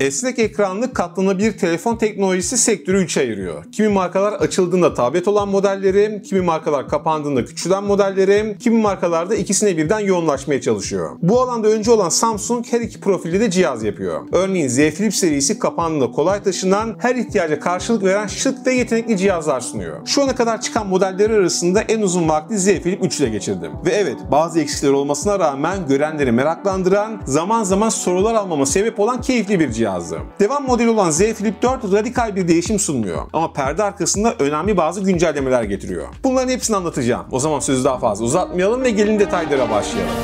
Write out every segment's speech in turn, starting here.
Esnek ekranlı katlanabilir telefon teknolojisi sektörü 3 ayırıyor. Kimi markalar açıldığında tablet olan modelleri, kimi markalar kapandığında küçülen modelleri, kimi markalar da ikisine birden yoğunlaşmaya çalışıyor. Bu alanda önce olan Samsung her iki profilde de cihaz yapıyor. Örneğin Z Flip serisi kapandığında kolay taşınan, her ihtiyaca karşılık veren şık ve yetenekli cihazlar sunuyor. Şu ana kadar çıkan modeller arasında en uzun vakti Z Flip 3 ile geçirdim. Ve evet bazı eksikler olmasına rağmen görenleri meraklandıran, zaman zaman sorular almama sebep olan keyifli bir cihazdı. Devam modeli olan Z Flip 4 radikal bir değişim sunmuyor ama perde arkasında önemli bazı güncellemeler getiriyor. Bunların hepsini anlatacağım. O zaman sözü daha fazla uzatmayalım ve gelin detaylara başlayalım.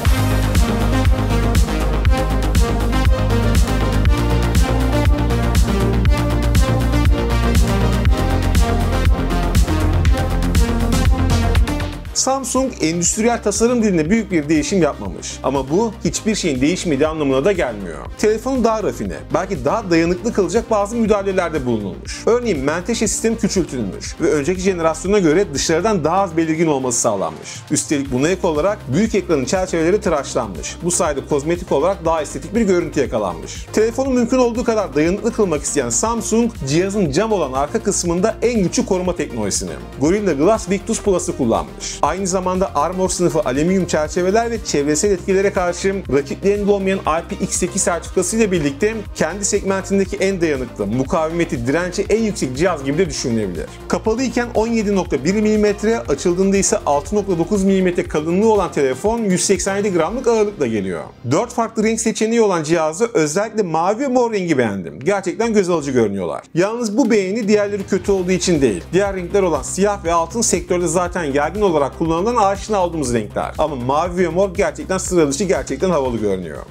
Samsung endüstriyel tasarım dilinde büyük bir değişim yapmamış. Ama bu hiçbir şeyin değişmediği anlamına da gelmiyor. Telefonu daha rafine, belki daha dayanıklı kılacak bazı müdahalelerde bulunulmuş. Örneğin menteşe sistemi küçültülmüş ve önceki jenerasyona göre dışarıdan daha az belirgin olması sağlanmış. Üstelik buna ek olarak büyük ekranın çerçeveleri tıraşlanmış. Bu sayede kozmetik olarak daha estetik bir görüntü yakalanmış. Telefonu mümkün olduğu kadar dayanıklı kılmak isteyen Samsung, cihazın cam olan arka kısmında en güçlü koruma teknolojisini Gorilla Glass Victus Plus'ı kullanmış. Aynı zamanda Armor sınıfı alüminyum çerçeveler ve çevresel etkilere karşı rakiplerinde olmayan IPX8 sertifikası ile birlikte kendi segmentindeki en dayanıklı, mukavemeti, direnci en yüksek cihaz gibi de düşünülebilir. Kapalıyken 17.1 mm, açıldığında ise 6.9 mm kalınlığı olan telefon 187 gramlık ağırlıkla geliyor. 4 farklı renk seçeneği olan cihazı özellikle mavi ve mor rengi beğendim. Gerçekten göz alıcı görünüyorlar. Yalnız bu beğeni diğerleri kötü olduğu için değil. Diğer renkler olan siyah ve altın sektörde zaten yaygın olarak kullanılan aşina olduğumuz renkler. Ama mavi ve mor gerçekten sıra dışı, gerçekten havalı görünüyor.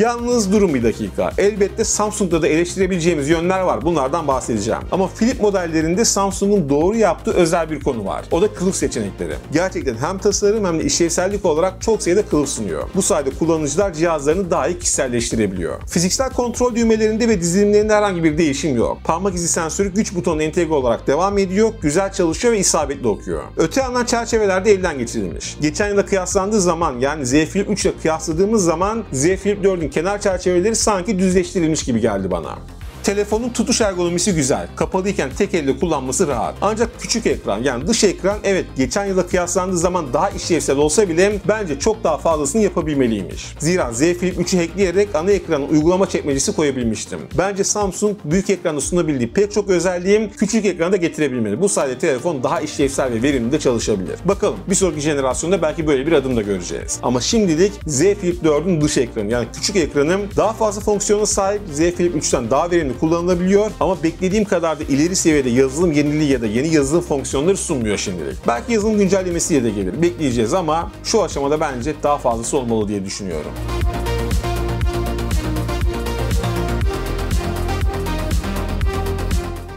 Yalnız durun bir dakika. Elbette Samsung'da da eleştirebileceğimiz yönler var. Bunlardan bahsedeceğim. Ama Flip modellerinde Samsung'un doğru yaptığı özel bir konu var. O da kılıf seçenekleri. Gerçekten hem tasarım hem de işlevsellik olarak çok sayıda kılıf sunuyor. Bu sayede kullanıcılar cihazlarını daha iyi kişiselleştirebiliyor. Fiziksel kontrol düğmelerinde ve dizilimlerinde herhangi bir değişim yok. Parmak izi sensörü güç butonu entegre olarak devam ediyor, güzel çalışıyor ve isabetli okuyor. Öte yandan çerçeveler de elden geçirilmiş. Geçen yıla kıyaslandığı zaman yani Z Flip 3 ile kıyasladığımız zaman Z Flip 4'ün kenar çerçeveleri sanki düzleştirilmiş gibi geldi bana. Telefonun tutuş ergonomisi güzel. Kapalıyken tek elle kullanması rahat. Ancak küçük ekran yani dış ekran evet geçen yıla kıyaslandığı zaman daha işlevsel olsa bile bence çok daha fazlasını yapabilmeliymiş. Zira Z Flip 3'ü hackleyerek ana ekranın uygulama çekmecesi koyabilmiştim. Bence Samsung büyük ekranda sunabildiği pek çok özelliğim küçük ekranda getirebilmeli. Bu sayede telefon daha işlevsel ve verimli de çalışabilir. Bakalım bir sonraki jenerasyonda belki böyle bir adım da göreceğiz. Ama şimdilik Z Flip 4'ün dış ekranı yani küçük ekranım daha fazla fonksiyona sahip Z Flip 3'ten daha verimli kullanılabiliyor ama beklediğim kadar da ileri seviyede yazılım yeniliği ya da yeni yazılım fonksiyonları sunmuyor şimdilik. Belki yazılım güncellemesiyle de gelir. Bekleyeceğiz ama şu aşamada bence daha fazlası olmalı diye düşünüyorum.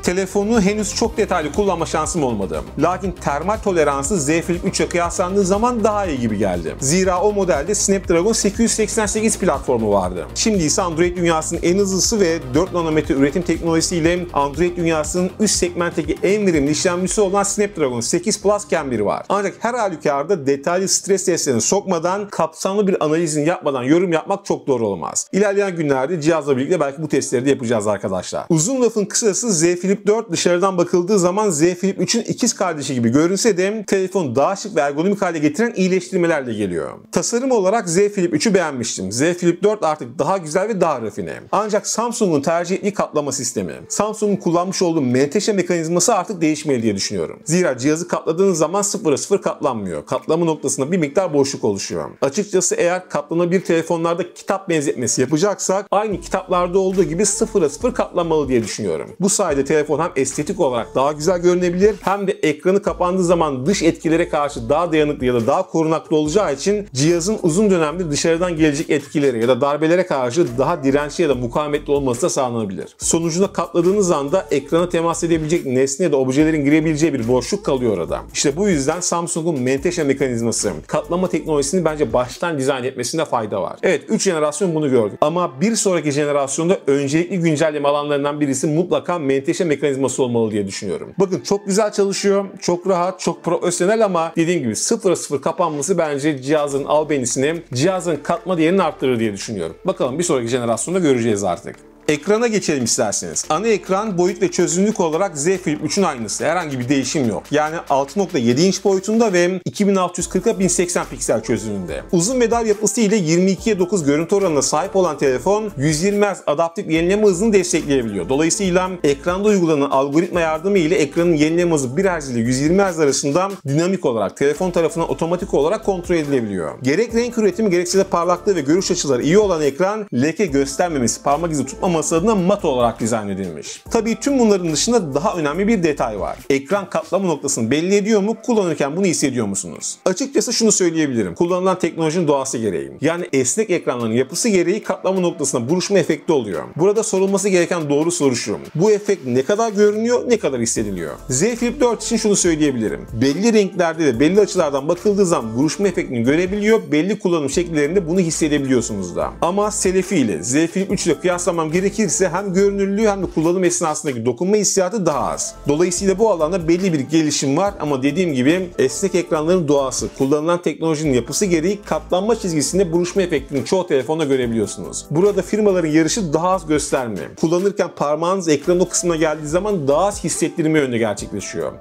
Telefonu henüz çok detaylı kullanma şansım olmadı. Lakin termal toleransı Z Flip 3'e kıyaslandığı zaman daha iyi gibi geldi. Zira o modelde Snapdragon 888 platformu vardı. Şimdi ise Android dünyasının en hızlısı ve 4 nanometre üretim teknolojisiyle Android dünyasının üst segmentteki en verimli işlemcisi olan Snapdragon 8 Plus Gen 1 var. Ancak her halükarda detaylı stres testlerini sokmadan, kapsamlı bir analizini yapmadan yorum yapmak çok doğru olmaz. İlerleyen günlerde cihazla birlikte belki bu testleri de yapacağız arkadaşlar. Uzun lafın kısası Z Flip Flip 4 dışarıdan bakıldığı zaman Z Flip 3'ün ikiz kardeşi gibi görünse de telefonu daha şık ve ergonomik hale getiren iyileştirmelerle geliyor. Tasarım olarak Z Flip 3'ü beğenmiştim. Z Flip 4 artık daha güzel ve daha rafine. Ancak Samsung'un tercih ettiği katlama sistemi, Samsung'un kullanmış olduğu menteşe mekanizması artık değişmeli diye düşünüyorum. Zira cihazı katladığınız zaman sıfıra sıfır katlanmıyor. Katlama noktasında bir miktar boşluk oluşuyor. Açıkçası eğer katlanabilir telefonlarda kitap benzetmesi yapacaksak aynı kitaplarda olduğu gibi sıfıra sıfır katlanmalı diye düşünüyorum. Bu sayede telefon telefon hem estetik olarak daha güzel görünebilir hem de ekranı kapandığı zaman dış etkilere karşı daha dayanıklı ya da daha korunaklı olacağı için cihazın uzun dönemde dışarıdan gelecek etkileri ya da darbelere karşı daha dirençli ya da mukavemetli olması da sağlanabilir. Sonucunda katladığınız anda ekrana temas edebilecek nesne ya da objelerin girebileceği bir boşluk kalıyor orada. İşte bu yüzden Samsung'un menteşe mekanizması, katlama teknolojisini bence baştan dizayn etmesinde fayda var. Evet 3 jenerasyon bunu gördük. Ama bir sonraki jenerasyonda öncelikli güncelleme alanlarından birisi mutlaka menteşe mekanizması olmalı diye düşünüyorum. Bakın çok güzel çalışıyor, çok rahat, çok profesyonel ama dediğim gibi 0-0 kapanması bence cihazın albenisini, cihazın katma değerini arttırır diye düşünüyorum. Bakalım bir sonraki jenerasyonda göreceğiz artık. Ekrana geçelim isterseniz. Ana ekran boyut ve çözünürlük olarak Z Flip 3'ün aynısı. Herhangi bir değişim yok. Yani 6.7 inç boyutunda ve 2640'a 1080 piksel çözünürlüğünde. Uzun ve dar yapısı ile 22'ye 9 görüntü oranına sahip olan telefon 120 Hz adaptif yenileme hızını destekleyebiliyor. Dolayısıyla ekranda uygulanan algoritma yardımı ile ekranın yenileme hızı 1 Hz ile 120 Hz arasında dinamik olarak telefon tarafından otomatik olarak kontrol edilebiliyor. Gerek renk üretimi gerekse de parlaklığı ve görüş açıları iyi olan ekran leke göstermemesi, parmak izi tutmaması olması adına mat olarak dizayn edilmiş. Tabii tüm bunların dışında daha önemli bir detay var. Ekran katlama noktasını belli ediyor mu? Kullanırken bunu hissediyor musunuz? Açıkçası şunu söyleyebilirim. Kullanılan teknolojinin doğası gereği. Yani esnek ekranların yapısı gereği katlama noktasına buruşma efekti oluyor. Burada sorulması gereken doğru soru şu. Bu efekt ne kadar görünüyor, ne kadar hissediliyor? Z Flip 4 için şunu söyleyebilirim. Belli renklerde ve belli açılardan bakıldığı zaman buruşma efektini görebiliyor, belli kullanım şekillerinde bunu hissedebiliyorsunuz da. Ama Selefi ile Z Flip 3 ile kıyaslamam gerekirse gerekirse hem görünürlüğü hem de kullanım esnasındaki dokunma hissiyatı daha az. Dolayısıyla bu alanda belli bir gelişim var ama dediğim gibi esnek ekranların doğası, kullanılan teknolojinin yapısı gereği katlanma çizgisinde buruşma efektini çoğu telefonda görebiliyorsunuz. Burada firmaların yarışı daha az gösterme. Kullanırken parmağınız ekranın o kısmına geldiği zaman daha az hissettirme yönde gerçekleşiyor.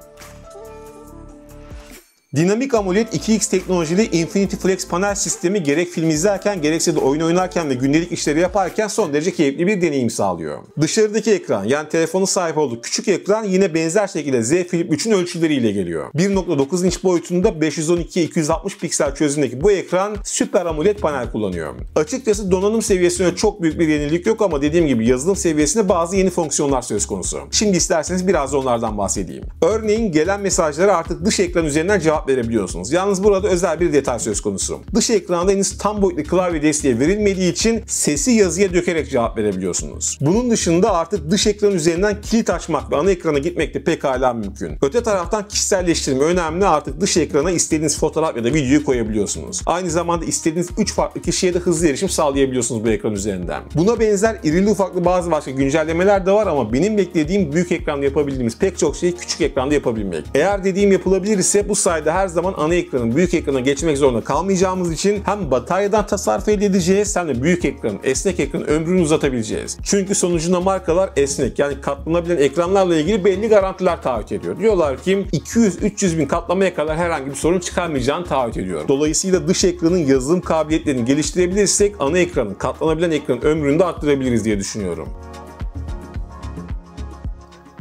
Dinamik AMOLED 2X teknolojili Infinity Flex panel sistemi gerek film izlerken gerekse de oyun oynarken ve gündelik işleri yaparken son derece keyifli bir deneyim sağlıyor. Dışarıdaki ekran yani telefonun sahip olduğu küçük ekran yine benzer şekilde Z Flip 3'ün ölçüleriyle geliyor. 1.9 inç boyutunda 512 260 piksel çözünürlüğündeki bu ekran Super AMOLED panel kullanıyor. Açıkçası donanım seviyesine çok büyük bir yenilik yok ama dediğim gibi yazılım seviyesinde bazı yeni fonksiyonlar söz konusu. Şimdi isterseniz biraz onlardan bahsedeyim. Örneğin gelen mesajları artık dış ekran üzerinden cevap cevap verebiliyorsunuz. Yalnız burada özel bir detay söz konusu. Dış ekranda henüz tam boyutlu klavye desteği verilmediği için sesi yazıya dökerek cevap verebiliyorsunuz. Bunun dışında artık dış ekran üzerinden kilit açmak ve ana ekrana gitmek de pekala mümkün. Öte taraftan kişiselleştirme önemli. Artık dış ekrana istediğiniz fotoğraf ya da videoyu koyabiliyorsunuz. Aynı zamanda istediğiniz 3 farklı kişiye de hızlı erişim sağlayabiliyorsunuz bu ekran üzerinden. Buna benzer irili ufaklı bazı başka güncellemeler de var ama benim beklediğim büyük ekranda yapabildiğimiz pek çok şeyi küçük ekranda yapabilmek. Eğer dediğim yapılabilir ise bu sayede her zaman ana ekranın büyük ekrana geçmek zorunda kalmayacağımız için hem bataryadan tasarruf elde edeceğiz hem de büyük ekranın, esnek ekranın ömrünü uzatabileceğiz. Çünkü sonucunda markalar esnek yani katlanabilen ekranlarla ilgili belli garantiler taahhüt ediyor. Diyorlar ki 200-300 bin katlamaya kadar herhangi bir sorun çıkarmayacağını taahhüt ediyor. Dolayısıyla dış ekranın yazılım kabiliyetlerini geliştirebilirsek ana ekranın, katlanabilen ekranın ömrünü de arttırabiliriz diye düşünüyorum.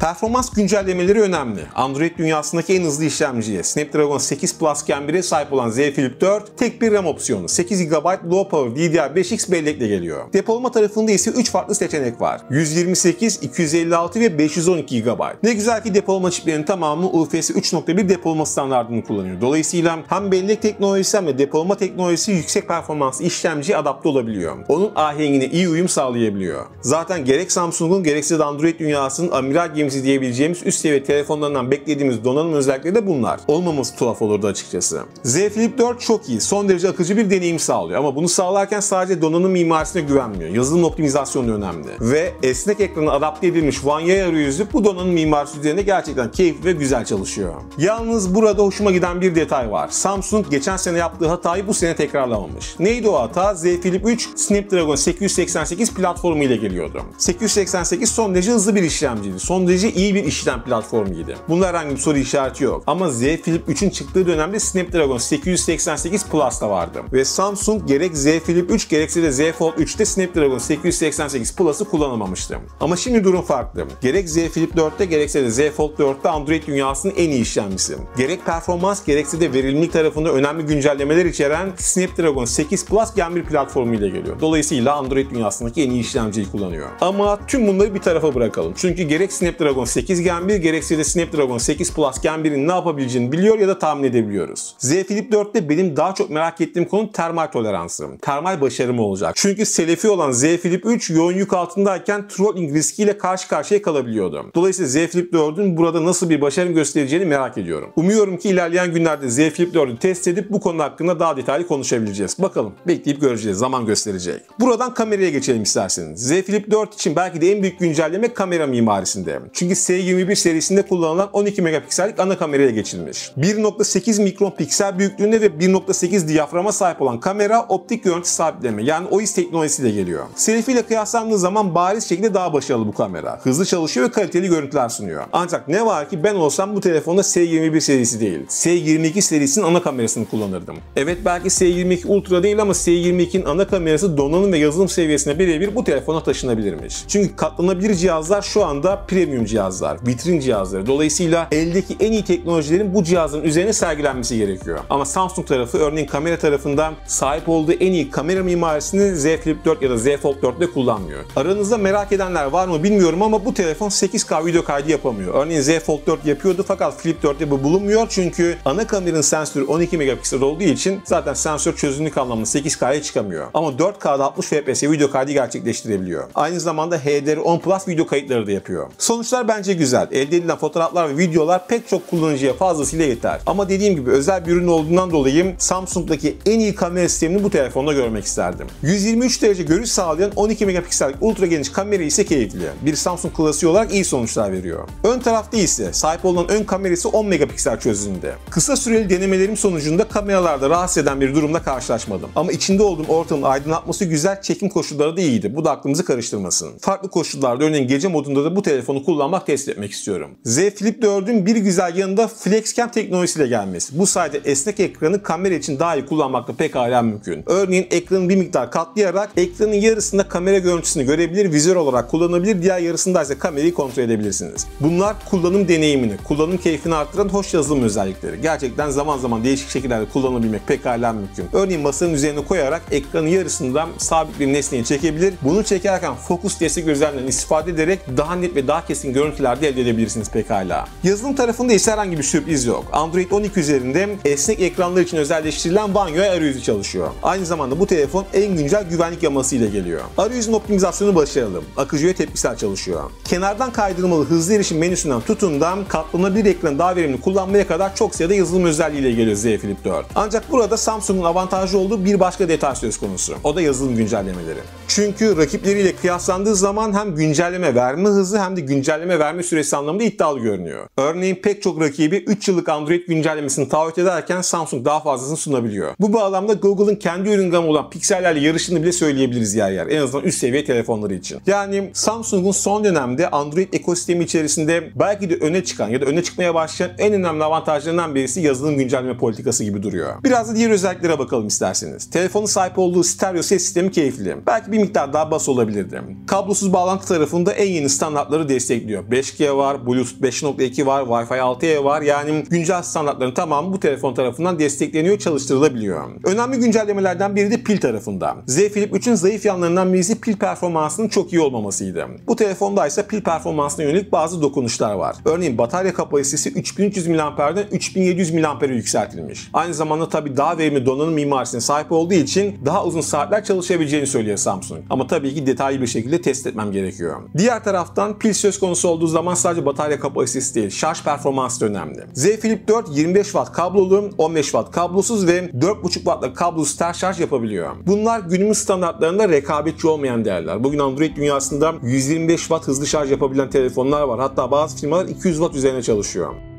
Performans güncellemeleri önemli. Android dünyasındaki en hızlı işlemciye Snapdragon 8 Plus Gen 1'e sahip olan Z Flip 4 tek bir RAM opsiyonu 8 GB Low Power DDR5X bellekle geliyor. Depolama tarafında ise 3 farklı seçenek var. 128, 256 ve 512 GB. Ne güzel ki depolama çiplerinin tamamı UFS 3.1 depolama standartını kullanıyor. Dolayısıyla hem bellek teknolojisi hem de depolama teknolojisi yüksek performanslı işlemciye adapte olabiliyor. Onun ahengine iyi uyum sağlayabiliyor. Zaten gerek Samsung'un gerekse de Android dünyasının amiral gemisi olabileceğimizi diyebileceğimiz üst seviye telefonlarından beklediğimiz donanım özellikleri de bunlar. Olmaması tuhaf olurdu açıkçası. Z Flip 4 çok iyi. Son derece akıcı bir deneyim sağlıyor ama bunu sağlarken sadece donanım mimarisine güvenmiyor. Yazılım optimizasyonu önemli. Ve esnek ekrana adapte edilmiş UI arayüzü bu donanım mimarisi üzerinde gerçekten keyifli ve güzel çalışıyor. Yalnız burada hoşuma giden bir detay var. Samsung geçen sene yaptığı hatayı bu sene tekrarlamamış. Neydi o hata? Z Flip 3 Snapdragon 888 platformu ile geliyordu. 888 son derece hızlı bir işlemciydi. Son derece derece iyi bir işlem platformuydu. Bunda herhangi bir soru işareti yok. Ama Z Flip 3'ün çıktığı dönemde Snapdragon 888 Plus da vardı. Ve Samsung gerek Z Flip 3 gerekse de Z Fold 3'te Snapdragon 888 Plus'ı kullanamamıştı. Ama şimdi durum farklı. Gerek Z Flip 4'te gerekse de Z Fold 4'te Android dünyasının en iyi işlemcisi. Gerek performans gerekse de verimlilik tarafında önemli güncellemeler içeren Snapdragon 8 Plus Gen 1 platformu geliyor. Dolayısıyla Android dünyasındaki en iyi işlemciyi kullanıyor. Ama tüm bunları bir tarafa bırakalım. Çünkü gerek Snapdragon Snapdragon 8 Gen 1 gerekse de Snapdragon 8 Plus Gen 1'in ne yapabileceğini biliyor ya da tahmin edebiliyoruz. Z Flip 4'te benim daha çok merak ettiğim konu termal toleransı. Termal başarım olacak. Çünkü selefi olan Z Flip 3 yoğun yük altındayken throttling riskiyle karşı karşıya kalabiliyordu. Dolayısıyla Z Flip 4'ün burada nasıl bir başarım göstereceğini merak ediyorum. Umuyorum ki ilerleyen günlerde Z Flip 4'ü test edip bu konu hakkında daha detaylı konuşabileceğiz. Bakalım bekleyip göreceğiz. Zaman gösterecek. Buradan kameraya geçelim isterseniz. Z Flip 4 için belki de en büyük güncelleme kamera mimarisinde. Çünkü S21 serisinde kullanılan 12 megapiksellik ana kameraya geçilmiş. 1.8 mikron piksel büyüklüğünde ve 1.8 diyaframa sahip olan kamera optik görüntü sabitleme yani OIS teknolojisiyle geliyor. Selfie ile kıyaslandığı zaman bariz şekilde daha başarılı bu kamera. Hızlı çalışıyor ve kaliteli görüntüler sunuyor. Ancak ne var ki ben olsam bu telefonda S21 serisi değil. S22 serisinin ana kamerasını kullanırdım. Evet belki S22 Ultra değil ama S22'nin ana kamerası donanım ve yazılım seviyesine birebir bu telefona taşınabilirmiş. Çünkü katlanabilir cihazlar şu anda premium cihazlar, vitrin cihazları. Dolayısıyla eldeki en iyi teknolojilerin bu cihazın üzerine sergilenmesi gerekiyor. Ama Samsung tarafı örneğin kamera tarafından sahip olduğu en iyi kamera mimarisini Z Flip 4 ya da Z Fold 4'te kullanmıyor. Aranızda merak edenler var mı bilmiyorum ama bu telefon 8K video kaydı yapamıyor. Örneğin Z Fold 4 yapıyordu fakat Flip 4'te bu bulunmuyor çünkü ana kameranın sensörü 12 megapiksel olduğu için zaten sensör çözünürlük anlamında 8K'ya çıkamıyor. Ama 4K'da 60 FPS video kaydı gerçekleştirebiliyor. Aynı zamanda HDR10 Plus video kayıtları da yapıyor. Sonuçlar bence güzel. Elde edilen fotoğraflar ve videolar pek çok kullanıcıya fazlasıyla yeter. Ama dediğim gibi özel bir ürün olduğundan dolayı Samsung'daki en iyi kamera sistemini bu telefonda görmek isterdim. 123 derece görüş sağlayan 12 megapiksellik ultra geniş kamera ise keyifli. Bir Samsung klasiği olarak iyi sonuçlar veriyor. Ön tarafta ise sahip olunan ön kamerası 10 megapiksel çözünürlüğünde. Kısa süreli denemelerim sonucunda kameralarda rahatsız eden bir durumla karşılaşmadım. Ama içinde olduğum ortamın aydınlatması güzel, çekim koşulları da iyiydi. Bu da aklımızı karıştırmasın. Farklı koşullarda örneğin gece modunda da bu telefonu kullanmak test etmek istiyorum. Z Flip 4'ün bir güzel yanında FlexCam teknolojisiyle gelmesi. Bu sayede esnek ekranı kamera için daha iyi kullanmakta pekala mümkün. Örneğin ekranı bir miktar katlayarak ekranın yarısında kamera görüntüsünü görebilir, vizör olarak kullanabilir, diğer yarısında ise kamerayı kontrol edebilirsiniz. Bunlar kullanım deneyimini, kullanım keyfini arttıran hoş yazılım özellikleri. Gerçekten zaman zaman değişik şekillerde kullanabilmek pekala mümkün. Örneğin masanın üzerine koyarak ekranın yarısından sabit bir nesneyi çekebilir. Bunu çekerken fokus destek özelliğinden istifade ederek daha net ve daha kesin görüntüler de elde edebilirsiniz pekala. Yazılım tarafında ise herhangi bir sürpriz yok. Android 12 üzerinde esnek ekranlar için özelleştirilen UI arayüzü çalışıyor. Aynı zamanda bu telefon en güncel güvenlik yaması ile geliyor. Arayüzün optimizasyonu başarılı. Akıcı ve tepkisel çalışıyor. Kenardan kaydırmalı hızlı erişim menüsünden tutun da katlanabilir ekranı daha verimli kullanmaya kadar çok sayıda yazılım özelliğiyle geliyor Z Flip 4. Ancak burada Samsung'un avantajlı olduğu bir başka detay söz konusu. O da yazılım güncellemeleri. Çünkü rakipleriyle kıyaslandığı zaman hem güncelleme verme hızı hem de güncelleme verme süresi anlamında iddialı görünüyor. Örneğin pek çok rakibi 3 yıllık Android güncellemesini taahhüt ederken Samsung daha fazlasını sunabiliyor. Bu bağlamda Google'ın kendi ürün gamı olan piksellerle yarışını bile söyleyebiliriz yer yer. En azından üst seviye telefonları için. Yani Samsung'un son dönemde Android ekosistemi içerisinde belki de öne çıkan ya da öne çıkmaya başlayan en önemli avantajlarından birisi yazılım güncelleme politikası gibi duruyor. Biraz da diğer özelliklere bakalım isterseniz. Telefonun sahip olduğu stereo ses sistemi keyifli. Belki bir miktar daha bas olabilirdi. Kablosuz bağlantı tarafında en yeni standartları destekliyor. 5G var, Bluetooth 5.2 var, Wi-Fi 6E var. Yani güncel standartların tamamı bu telefon tarafından destekleniyor, çalıştırılabiliyor. Önemli güncellemelerden biri de pil tarafında. Z Flip 3'ün zayıf yanlarından birisi pil performansının çok iyi olmamasıydı. Bu telefonda ise pil performansına yönelik bazı dokunuşlar var. Örneğin batarya kapasitesi 3300 mAh'den 3700 mAh'e yükseltilmiş. Aynı zamanda tabi daha verimli donanım mimarisine sahip olduğu için daha uzun saatler çalışabileceğini söylüyor Samsung. Ama tabii ki detaylı bir şekilde test etmem gerekiyor. Diğer taraftan pil söz konusu olduğu zaman sadece batarya kapasitesi değil, şarj performansı da önemli. Z Flip 4 25 Watt kablolu, 15 Watt kablosuz ve 4.5 Watt'la kablosuz ters şarj yapabiliyor. Bunlar günümüz standartlarında rekabetçi olmayan değerler. Bugün Android dünyasında 125 Watt hızlı şarj yapabilen telefonlar var. Hatta bazı firmalar 200 Watt üzerine çalışıyor.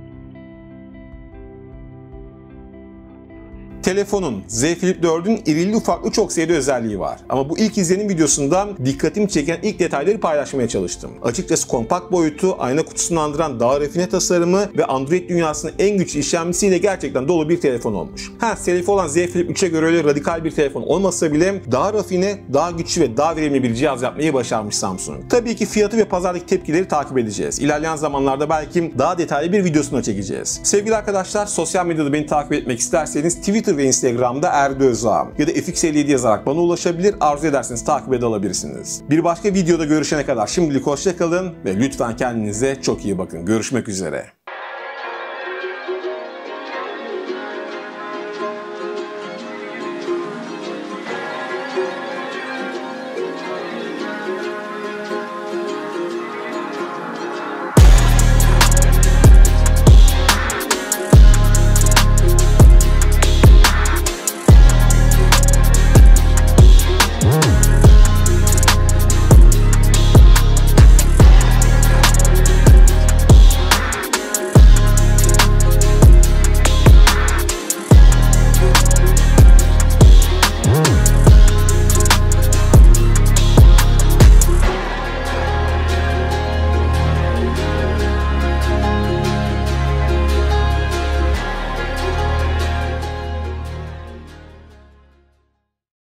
Telefonun Z Flip 4'ün irili ufaklı çok sayıda özelliği var. Ama bu ilk izlenim videosundan dikkatimi çeken ilk detayları paylaşmaya çalıştım. Açıkçası kompakt boyutu, ayna kutusunu andıran daha rafine tasarımı ve Android dünyasının en güçlü işlemcisiyle gerçekten dolu bir telefon olmuş. Ha selifi olan Z Flip 3'e göre öyle radikal bir telefon olmasa bile daha rafine, daha güçlü ve daha verimli bir cihaz yapmayı başarmış Samsung. Tabii ki fiyatı ve pazardaki tepkileri takip edeceğiz. İlerleyen zamanlarda belki daha detaylı bir videosunu çekeceğiz. Sevgili arkadaşlar sosyal medyada beni takip etmek isterseniz Twitter ve Instagram'da Erdi Özağım ya da FX57 yazarak bana ulaşabilir, arzu ederseniz takip edebilirsiniz. Bir başka videoda görüşene kadar şimdilik hoşçakalın ve lütfen kendinize çok iyi bakın. Görüşmek üzere.